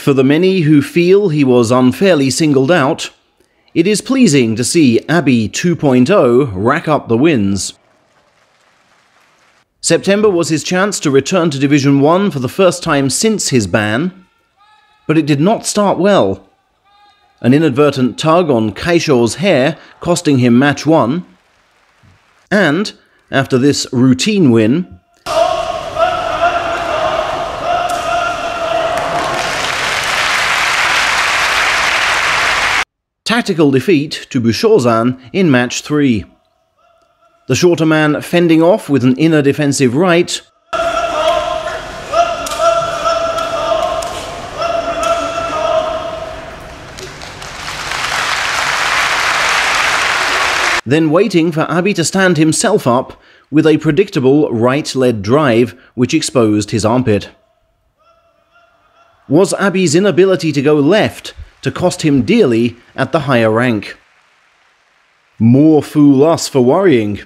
For the many who feel he was unfairly singled out, it is pleasing to see Abi 2.0 rack up the wins. September was his chance to return to Division 1 for the first time since his ban, but it did not start well. An inadvertent tug on Kaisho's hair costing him match 1, and, after this routine win, tactical defeat to Bushozan in match 3. The shorter man fending off with an inner defensive right. Then waiting for Abi to stand himself up with a predictable right-led drive which exposed his armpit. Was Abi's inability to go left to cost him dearly at the higher rank? More fool us for worrying.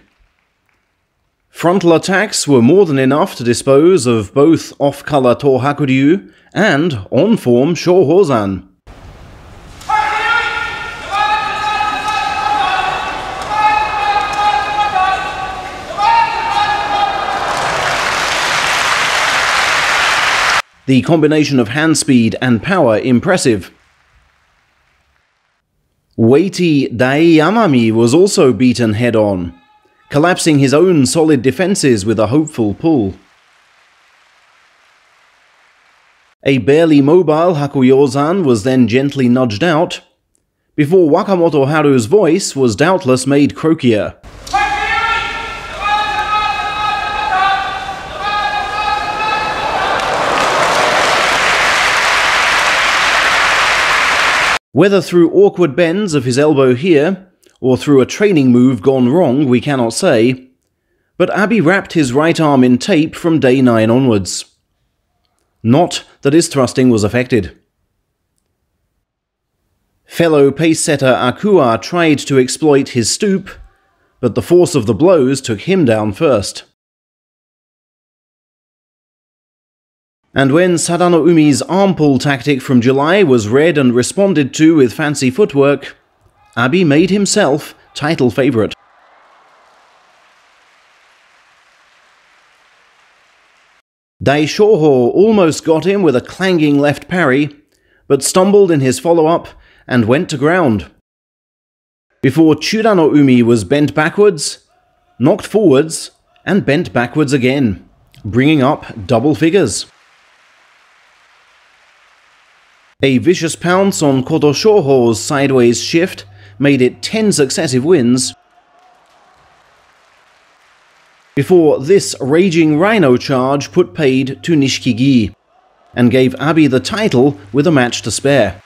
Frontal attacks were more than enough to dispose of both off-color Tohakuryu and on-form Shohozan. The combination of hand speed and power impressive. Weighty Daiamami was also beaten head-on collapsing his own solid defences with a hopeful pull. A barely mobile Hakuyozan was then gently nudged out, before Wakamotoharu's voice was doubtless made croakier. Whether through awkward bends of his elbow here, or through a training move gone wrong, we cannot say, but Abi wrapped his right arm in tape from day 9 onwards. Not that his thrusting was affected. Fellow pace setter Akua tried to exploit his stoop, but the force of the blows took him down first. And when Sadanoumi's arm pull tactic from July was read and responded to with fancy footwork, Abi made himself title favourite. Daishoho almost got him with a clanging left parry, but stumbled in his follow-up and went to ground. Before Churanoumi was bent backwards, knocked forwards, and bent backwards again, bringing up double figures. A vicious pounce on Kotoshoho's sideways shift made it 10 successive wins before this raging rhino charge put paid to Nishikigi and gave Abi the title with a match to spare.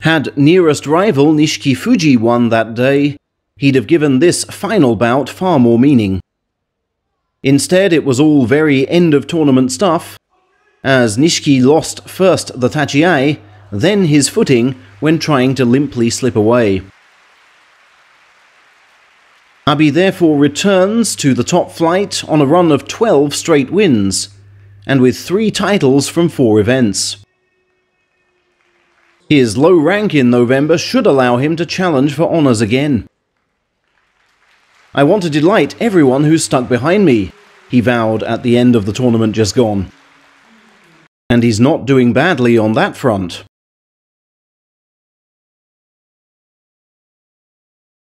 Had nearest rival Nishikifuji won that day, he'd have given this final bout far more meaning. Instead, it was all very end of tournament stuff, as Nishiki lost first the Tachiai then his footing when trying to limply slip away. Abi therefore returns to the top flight on a run of 12 straight wins, and with three titles from four events. His low rank in November should allow him to challenge for honours again. I want to delight everyone who's stuck behind me, he vowed at the end of the tournament just gone. And he's not doing badly on that front.